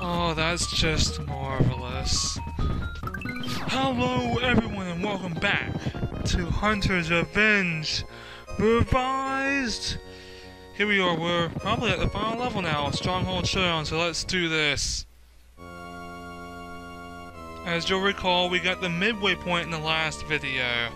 Oh, that's just marvelous. Hello, everyone, and welcome back to Hunter's Revenge Revised. Here we are, we're probably at the final level now, Stronghold Showdown, so let's do this. As you'll recall, we got the midway point in the last video.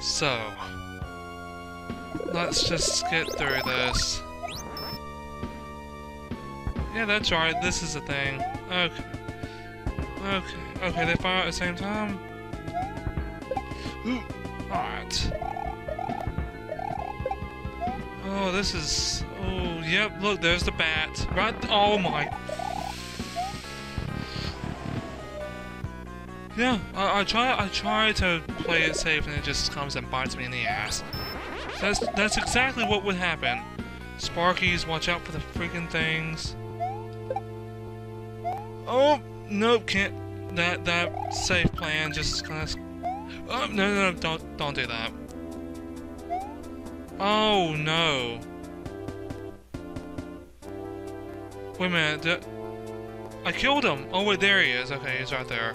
So, let's just get through this. Yeah, that's right, this is a thing. Okay. Okay, okay, they fire at the same time? Alright. Oh, this is... Oh, yep, look, there's the bat. Right, oh my... Yeah, I, I try I try to play it safe and it just comes and bites me in the ass. That's that's exactly what would happen. Sparkies, watch out for the freaking things. Oh, nope, can't. That that safe plan just kind of. Oh no no no! Don't don't do that. Oh no. Wait a minute. Did, I killed him. Oh wait, there he is. Okay, he's right there.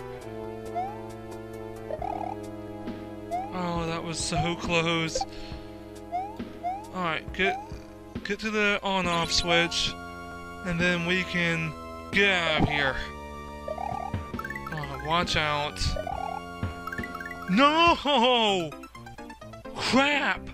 Oh, that was so close. Alright, get get to the on-off switch, and then we can get out of here. Watch out. No! Crap!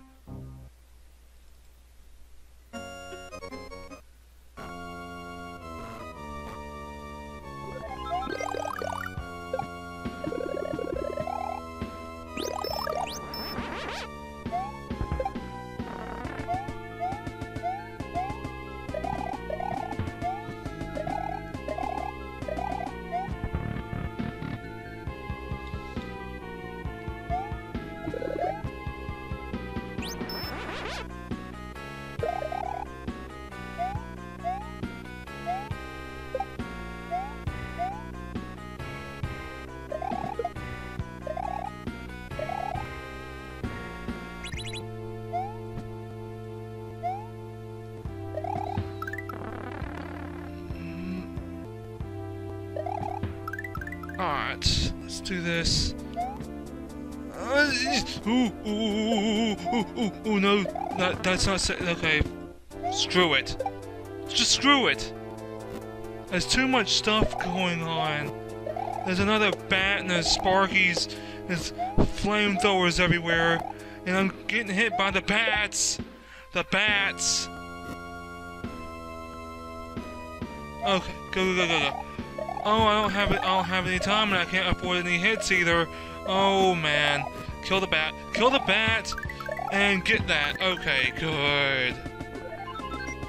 Do this. Uh, ooh, ooh, ooh, ooh, ooh, ooh, no, that, that's not okay. Screw it. Just screw it. There's too much stuff going on. There's another bat and there's Sparkies, there's flamethrowers everywhere, and I'm getting hit by the bats. The bats. Okay, go, go, go, go, go. Oh, I don't have it. I don't have any time, and I can't afford any hits either. Oh man, kill the bat. Kill the bat, and get that. Okay, good.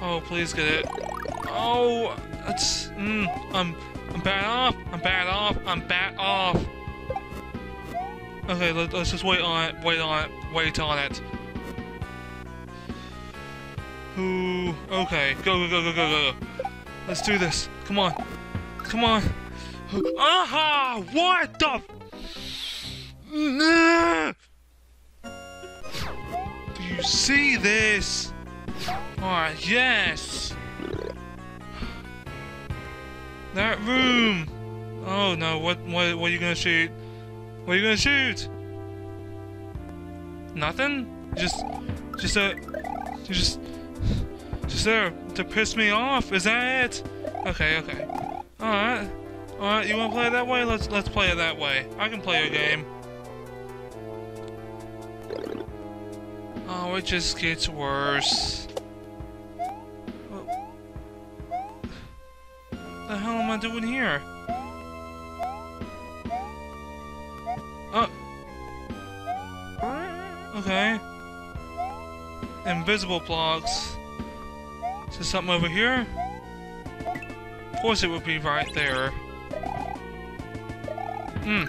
Oh, please get it. Oh, it's. Mm, I'm. I'm bat off. I'm bat off. I'm bat off. Okay, let, us just wait on it. Wait on it. Wait on it. Ooh. Okay. Go go go go go go. Let's do this. Come on. Come on. Aha! What the? Do you see this? Alright, yes! That room! Oh no, what, what, what are you gonna shoot? What are you gonna shoot? Nothing? Just, just a, just, just there to piss me off, is that it? Okay, okay. Alright. Alright, you wanna play it that way? Let's let's play it that way. I can play a game. It just gets worse. What the hell am I doing here? Oh. Okay. Invisible blocks. Is there something over here? Of course it would be right there. Hmm.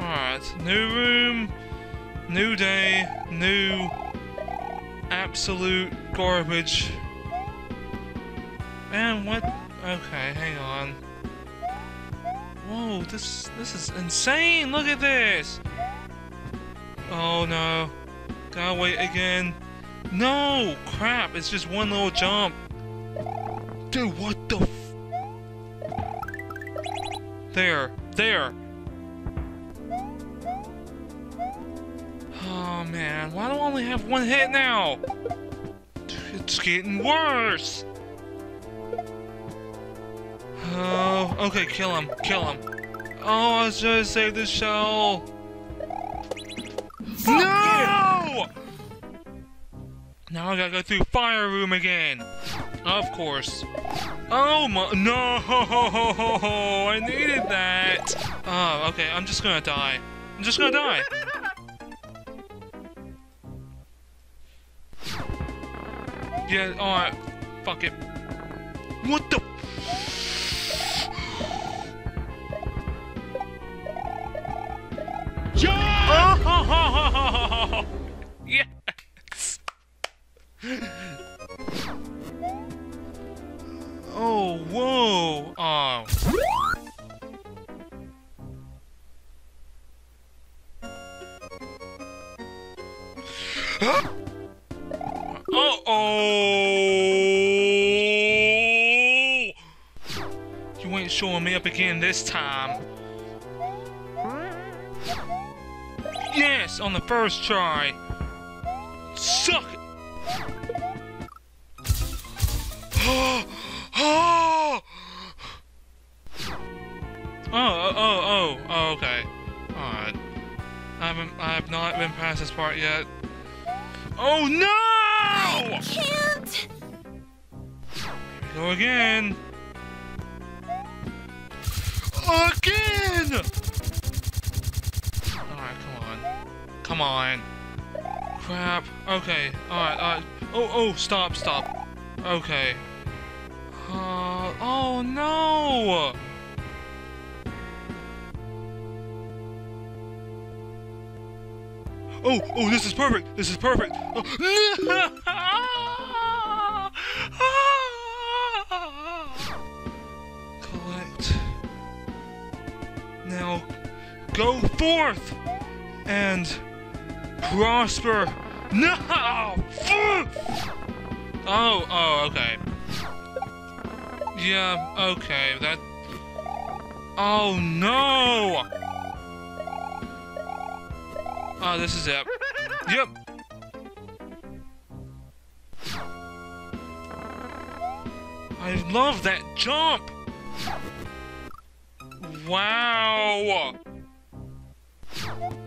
Alright. New room. New day. New... Absolute garbage. Man, what? Okay, hang on. Whoa, this this is insane! Look at this! Oh no. Gotta wait again. No! Crap, it's just one little jump. Dude, what the There. There. Oh man, why do I only have one hit now? It's getting worse! Oh, okay, kill him, kill him. Oh, I was trying to save the shell. No! Now I gotta go through fire room again. Of course. Oh my, no! I needed that. Oh, okay, I'm just gonna die. I'm just gonna die. Yeah, alright. Fuck it. What the? Oh! Yes! Oh, whoa! Oh. Uh showing me up again this time. Yes, on the first try. Suck it. Oh, oh, oh, oh, oh, okay. Alright. I haven't, I have not been past this part yet. Oh no! Can't. Go again. Again! Alright, come on. Come on. Crap. Okay. Alright, uh, oh, oh, stop, stop. Okay. Uh, oh no! Oh, oh, this is perfect. This is perfect. Oh. go forth and prosper. No! Oh, oh, okay. Yeah, okay, that... Oh, no! Oh, this is it. Yep. I love that jump! Wow!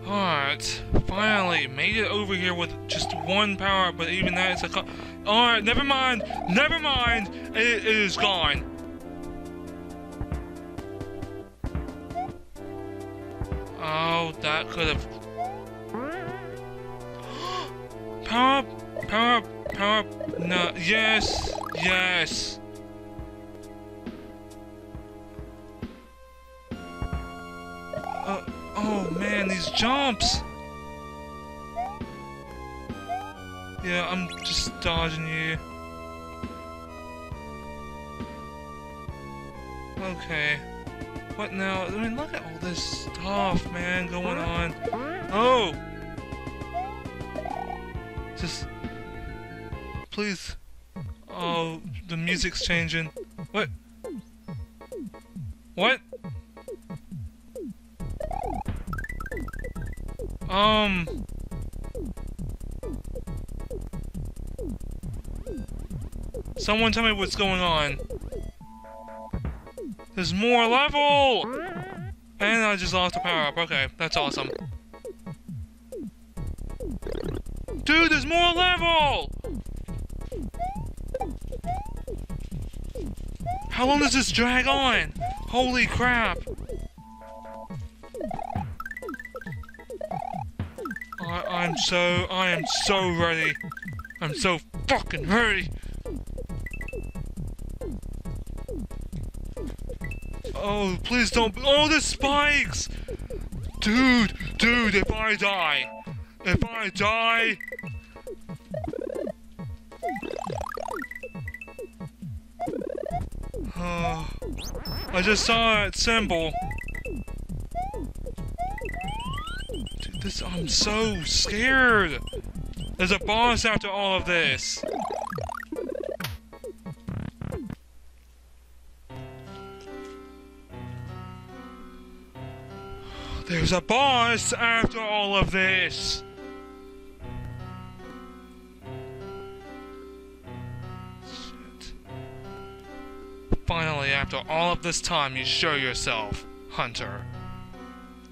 Alright, finally made it over here with just one power but even that is a Alright, never mind, never mind, it, it is gone. Oh, that could have... Power up, power up, power up, no, yes, yes. Oh man, these jumps! Yeah, I'm just dodging you. Okay. What now? I mean, look at all this stuff, man, going on. Oh! Just... Please. Oh, the music's changing. What? What? Um... Someone tell me what's going on. There's more level! And I just lost the power up. Okay, that's awesome. Dude, there's more level! How long does this drag on? Holy crap! So, I am so ready. I'm so fucking ready. Oh, please don't. Oh, the spikes! Dude, dude, if I die, if I die. Oh, I just saw that symbol. This, I'm so scared. There's a boss after all of this. There's a boss after all of this. Shit. Finally, after all of this time, you show yourself, Hunter.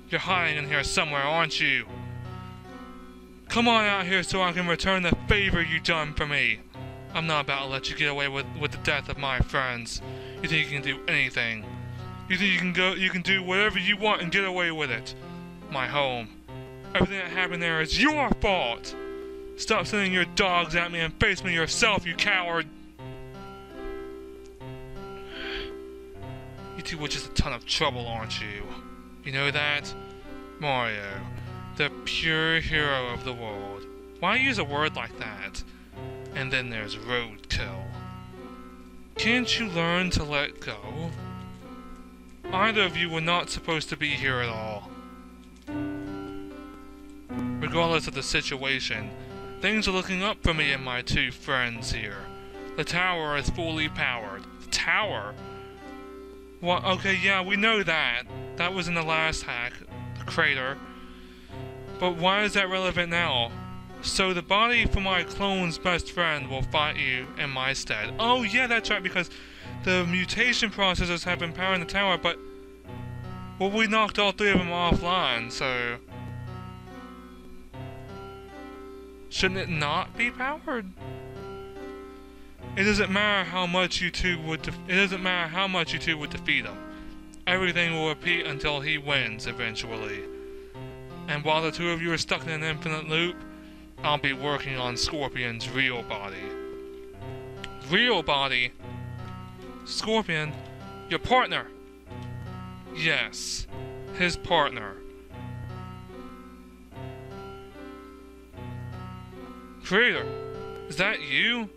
You're hiding in here somewhere, aren't you? Come on out here so I can return the favor you done for me. I'm not about to let you get away with, with the death of my friends. You think you can do anything. You think you can go you can do whatever you want and get away with it. My home. Everything that happened there is your fault. Stop sending your dogs at me and face me yourself, you coward. You two were just a ton of trouble, aren't you? You know that? Mario, the pure hero of the world. Why use a word like that? And then there's roadkill. Can't you learn to let go? Either of you were not supposed to be here at all. Regardless of the situation, things are looking up for me and my two friends here. The tower is fully powered. The tower? What? Okay, yeah, we know that. That was in the last hack, the crater. But why is that relevant now? So the body for my clone's best friend will fight you in my stead. Oh yeah, that's right, because the mutation processors have been powering the tower, but... Well, we knocked all three of them offline, so... Shouldn't it not be powered? It doesn't matter how much you two would. it doesn't matter how much you two would defeat him. Everything will repeat until he wins eventually. And while the two of you are stuck in an infinite loop, I'll be working on Scorpion's real body. Real body? Scorpion, your partner. Yes, his partner. Creator, is that you?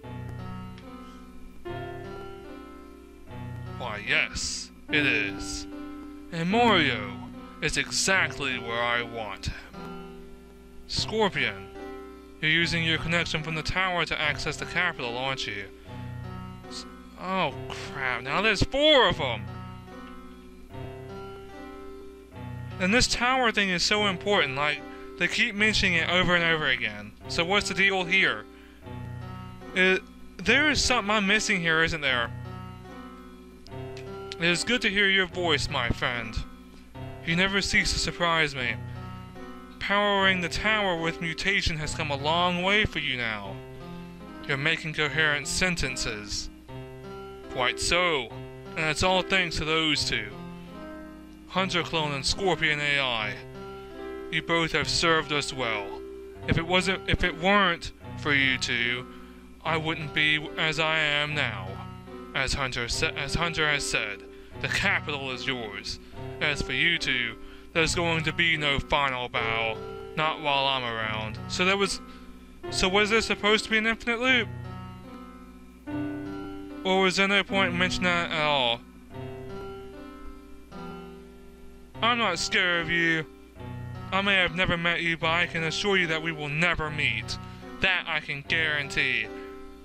Why, yes, it is. And Mario is exactly where I want him. Scorpion, you're using your connection from the tower to access the capital, aren't you? Oh, crap. Now there's four of them! And this tower thing is so important, like, they keep mentioning it over and over again. So what's the deal here? It, there is something I'm missing here, isn't there? It is good to hear your voice, my friend. You never cease to surprise me. Powering the tower with mutation has come a long way for you now. You're making coherent sentences. Quite so, and it's all thanks to those two. Hunter Clone and Scorpion AI. You both have served us well. If it wasn't if it weren't for you two, I wouldn't be as I am now. As Hunter as Hunter has said, the capital is yours. As for you two, there's going to be no final bow. Not while I'm around. So there was... So was there supposed to be an infinite loop? Or was there no point in mentioning that at all? I'm not scared of you. I may have never met you, but I can assure you that we will never meet. That I can guarantee.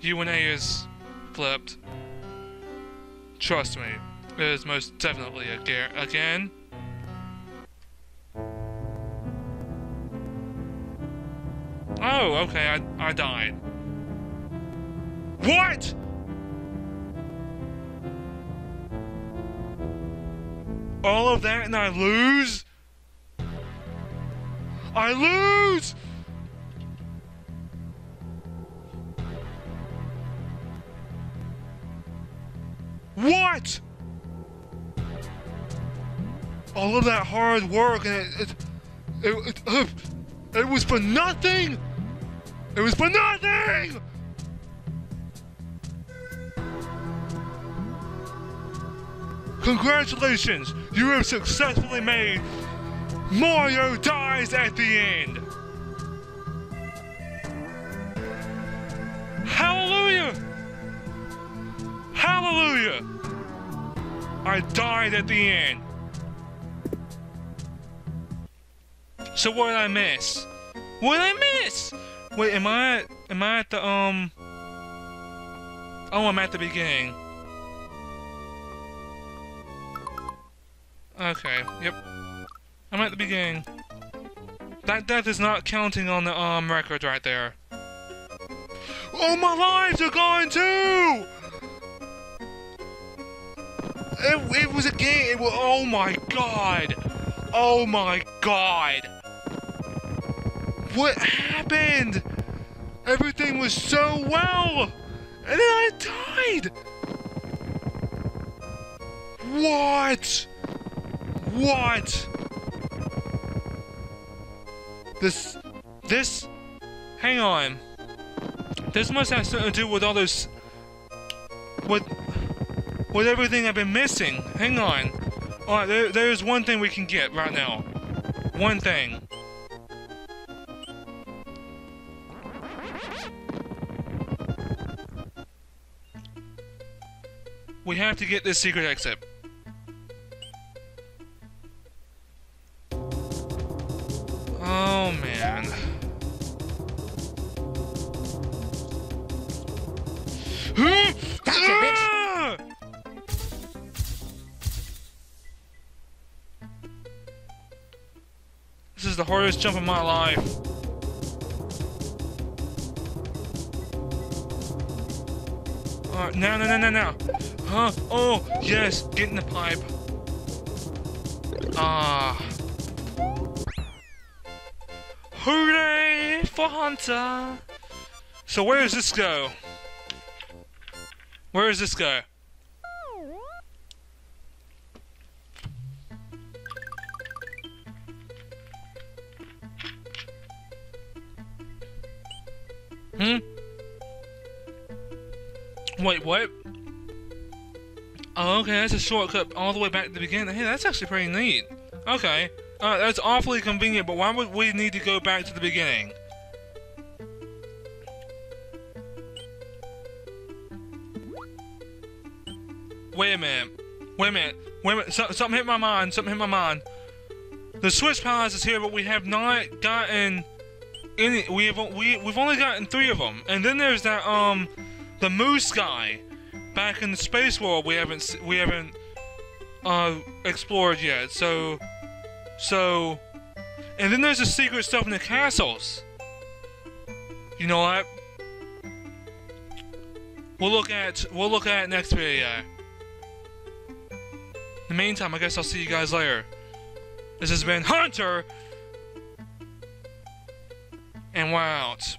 You and A is flipped. Trust me. It is most definitely a gear again. Oh, okay, I, I died. What? All of that and I lose? I lose! What? All of that hard work and it it it, it, uh, it was for nothing. It was for nothing. Congratulations, you have successfully made Mario dies at the end. Hallelujah! Hallelujah! I died at the end. So what did I miss? What did I miss? Wait, am I at, am I at the, um... Oh, I'm at the beginning. Okay, yep. I'm at the beginning. That death is not counting on the, um, record right there. Oh, my lives are gone too! It, it was a game, it was, oh my god! Oh my god! What happened? Everything was so well! And then I died! What? What? This... This... Hang on. This must have something to do with all those... With... With everything I've been missing. Hang on. Alright, there, there's one thing we can get right now. One thing. We have to get this secret exit. Oh man. Gotcha, bitch. Ah! This is the hardest jump of my life. Uh, no, no, no, no, no. Huh? Oh, yes, get in the pipe. Ah. Hooray for Hunter! So where does this go? Where does this go? Hmm? Wait, what? Oh, okay, that's a shortcut all the way back to the beginning. Hey, that's actually pretty neat. Okay. Uh, that's awfully convenient, but why would we need to go back to the beginning? Wait a minute. Wait a minute. Wait a minute. So, something hit my mind. Something hit my mind. The Switch Palace is here, but we have not gotten any. We have we we've only gotten three of them, and then there's that um, the Moose guy, back in the space world. We haven't we haven't uh explored yet. So, so, and then there's the secret stuff in the castles. You know what? We'll look at we'll look at next video. In the meantime, I guess I'll see you guys later. This has been Hunter, and we're out.